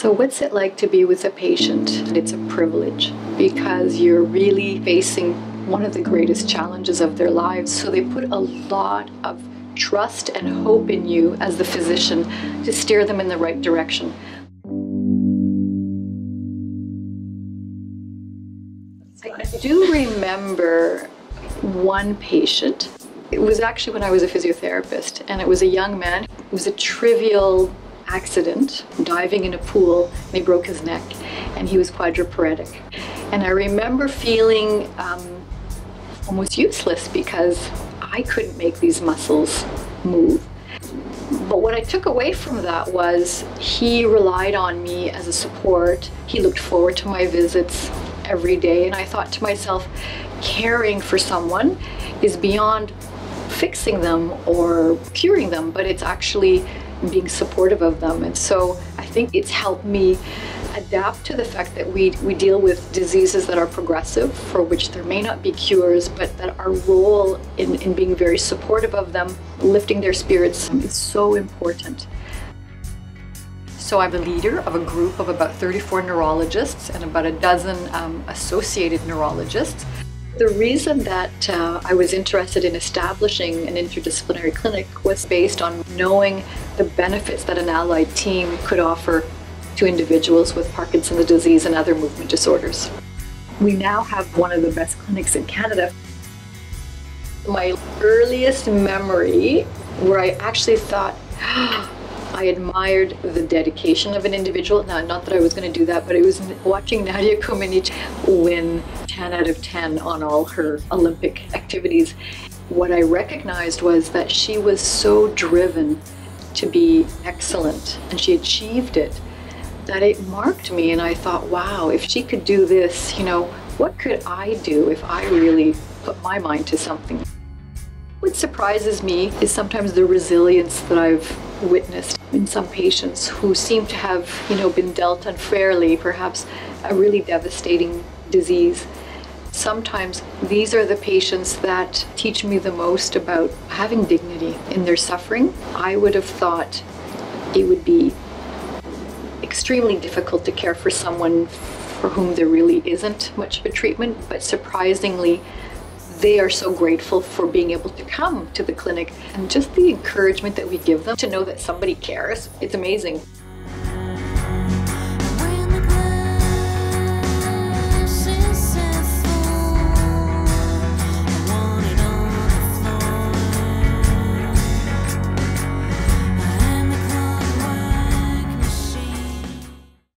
So, what's it like to be with a patient? It's a privilege because you're really facing one of the greatest challenges of their lives. So, they put a lot of trust and hope in you as the physician to steer them in the right direction. I do remember one patient. It was actually when I was a physiotherapist, and it was a young man. It was a trivial accident, diving in a pool, and he broke his neck, and he was quadriplegic. And I remember feeling um, almost useless because I couldn't make these muscles move. But what I took away from that was he relied on me as a support. He looked forward to my visits every day. And I thought to myself, caring for someone is beyond fixing them or curing them, but it's actually being supportive of them. And so I think it's helped me adapt to the fact that we, we deal with diseases that are progressive, for which there may not be cures, but that our role in, in being very supportive of them, lifting their spirits, is so important. So I'm the leader of a group of about 34 neurologists and about a dozen um, associated neurologists. The reason that uh, I was interested in establishing an interdisciplinary clinic was based on knowing the benefits that an allied team could offer to individuals with Parkinson's disease and other movement disorders. We now have one of the best clinics in Canada. My earliest memory where I actually thought, I admired the dedication of an individual. Now, not that I was going to do that, but it was watching Nadia Comaneci win 10 out of 10 on all her Olympic activities. What I recognized was that she was so driven to be excellent and she achieved it that it marked me and I thought, wow, if she could do this, you know, what could I do if I really put my mind to something? What surprises me is sometimes the resilience that I've witnessed in some patients who seem to have, you know, been dealt unfairly, perhaps a really devastating disease. Sometimes these are the patients that teach me the most about having dignity in their suffering. I would have thought it would be extremely difficult to care for someone for whom there really isn't much of a treatment, but surprisingly, they are so grateful for being able to come to the clinic and just the encouragement that we give them to know that somebody cares. It's amazing.